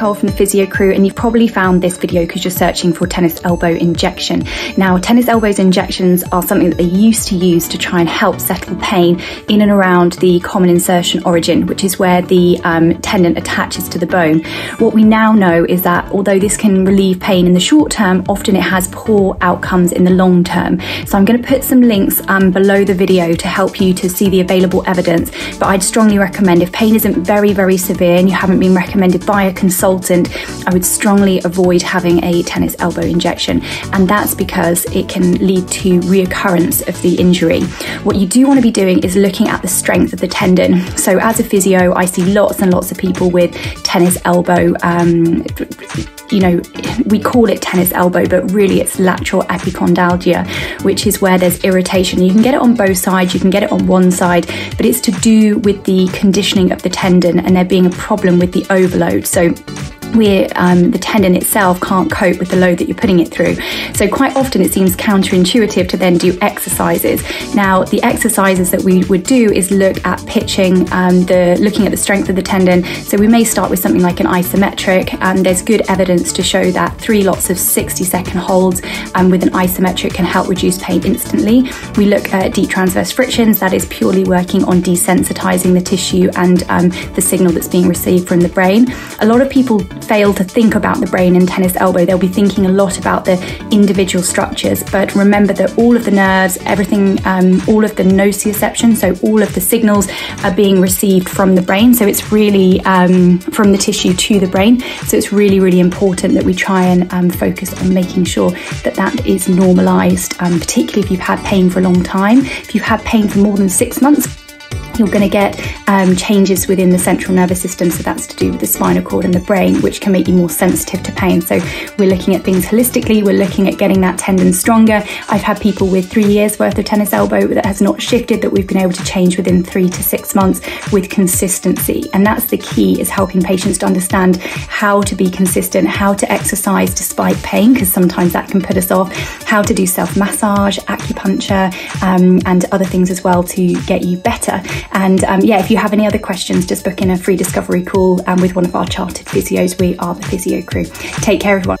Nicole from the Physio Crew, and you've probably found this video because you're searching for tennis elbow injection. Now, tennis elbows injections are something that they used to use to try and help settle pain in and around the common insertion origin, which is where the um, tendon attaches to the bone. What we now know is that although this can relieve pain in the short term, often it has poor outcomes in the long term. So I'm going to put some links um, below the video to help you to see the available evidence. But I'd strongly recommend if pain isn't very, very severe and you haven't been recommended by a consultant, I would strongly avoid having a tennis elbow injection. And that's because it can lead to reoccurrence of the injury. What you do want to be doing is looking at the strength of the tendon. So, as a physio, I see lots and lots of people with tennis elbow. Um, you know, we call it tennis elbow, but really it's lateral epicondylalgia, which is where there's irritation. You can get it on both sides, you can get it on one side, but it's to do with the conditioning of the tendon and there being a problem with the overload. So where um, the tendon itself can't cope with the load that you're putting it through. So quite often it seems counterintuitive to then do exercises. Now the exercises that we would do is look at pitching, um, the looking at the strength of the tendon. So we may start with something like an isometric, and there's good evidence to show that three lots of 60 second holds um, with an isometric can help reduce pain instantly. We look at deep transverse frictions, that is purely working on desensitizing the tissue and um, the signal that's being received from the brain. A lot of people fail to think about the brain and tennis elbow. They'll be thinking a lot about the individual structures, but remember that all of the nerves, everything, um, all of the nociception, so all of the signals are being received from the brain. So it's really um, from the tissue to the brain. So it's really, really important that we try and um, focus on making sure that that is normalized, um, particularly if you've had pain for a long time. If you've had pain for more than six months, you're going to get um, changes within the central nervous system. So that's to do with the spinal cord and the brain, which can make you more sensitive to pain. So we're looking at things holistically. We're looking at getting that tendon stronger. I've had people with three years worth of tennis elbow that has not shifted that we've been able to change within three to six months with consistency. And that's the key is helping patients to understand how to be consistent, how to exercise despite pain, because sometimes that can put us off, how to do self massage, acupuncture, um, and other things as well to get you better. And um, yeah, if you have any other questions, just book in a free discovery call um, with one of our chartered physios. We are the Physio Crew. Take care, everyone.